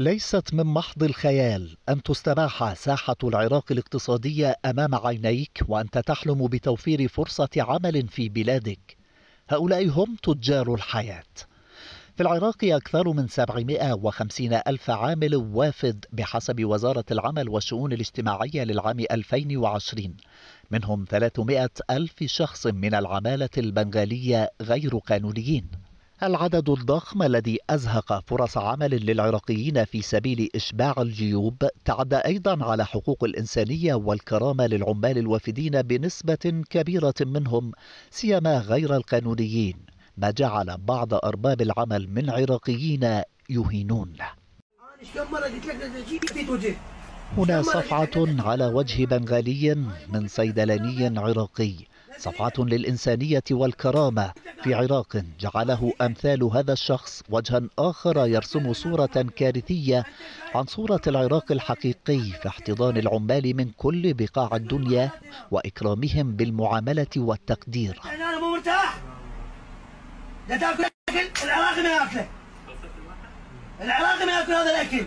ليست من محض الخيال أن تستباح ساحة العراق الاقتصادية أمام عينيك وأنت تحلم بتوفير فرصة عمل في بلادك. هؤلاء هم تجار الحياة. في العراق أكثر من 750 ألف عامل وافد بحسب وزارة العمل والشؤون الاجتماعية للعام 2020 منهم 300 ألف شخص من العمالة البنغالية غير قانونيين. العدد الضخم الذي أزهق فرص عمل للعراقيين في سبيل إشباع الجيوب تعدى أيضا على حقوق الإنسانية والكرامة للعمال الوافدين بنسبة كبيرة منهم سيما غير القانونيين ما جعل بعض أرباب العمل من عراقيين يهينون. هنا صفعة على وجه بنغالي من صيدلاني عراقي. صفعة للإنسانية والكرامة. في عراق جعله أمثال هذا الشخص وجها آخر يرسم صورة كارثية عن صورة العراق الحقيقي في احتضان العمال من كل بقاع الدنيا وإكرامهم بالمعاملة والتقدير. أنا مو مرتاح لا تاكل اكل العراقي ما ياكله العراقي ما يأكل هذا الأكل.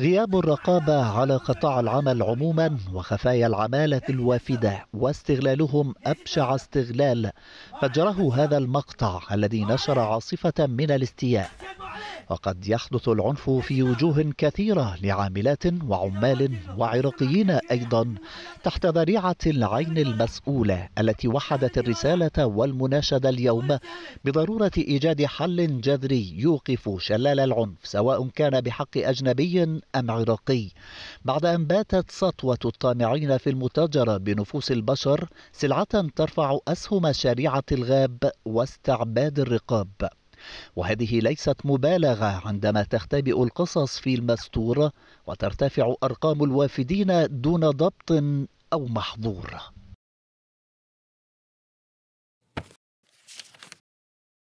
غياب الرقابة على قطاع العمل عموما وخفايا العمالة الوافدة واستغلالهم أبشع استغلال. فجره هذا المقطع الذي نشر عاصفة من الاستياء. وقد يحدث العنف في وجوه كثيرة لعاملات وعمال وعراقيين أيضا تحت ذريعة العين المسؤولة التي وحدت الرسالة والمناشدة اليوم بضرورة إيجاد حل جذري يوقف شلال العنف سواء كان بحق أجنبي أم عراقي. بعد أن باتت سطوة الطامعين في المتاجرة بنفوس البشر سلعة ترفع أسهم شريعة الغاب واستعباد الرقاب. وهذه ليست مبالغة عندما تختبئ القصص في المستور وترتفع أرقام الوافدين دون ضبط أو محظور.